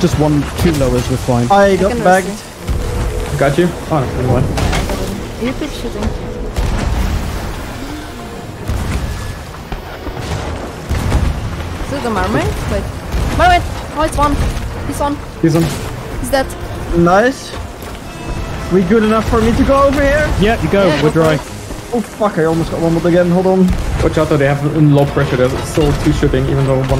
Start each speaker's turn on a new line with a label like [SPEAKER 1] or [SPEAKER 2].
[SPEAKER 1] Just one, two lowers, we're fine.
[SPEAKER 2] I got bagged.
[SPEAKER 3] rescue.
[SPEAKER 4] Got you? Oh, never mind.
[SPEAKER 3] You keep shooting. Is it the mermaid? Wait. Mermaid! Oh, it's one. He's on.
[SPEAKER 4] He's on.
[SPEAKER 3] He's dead.
[SPEAKER 2] Nice. We good enough for me to go over here?
[SPEAKER 1] Yeah, you go,
[SPEAKER 3] Yeah,
[SPEAKER 1] we're
[SPEAKER 3] go
[SPEAKER 1] dry.
[SPEAKER 2] Oh fuck, I almost got one again. Hold on.
[SPEAKER 4] Watch out though, they have low pressure. There's still two shooting, even though one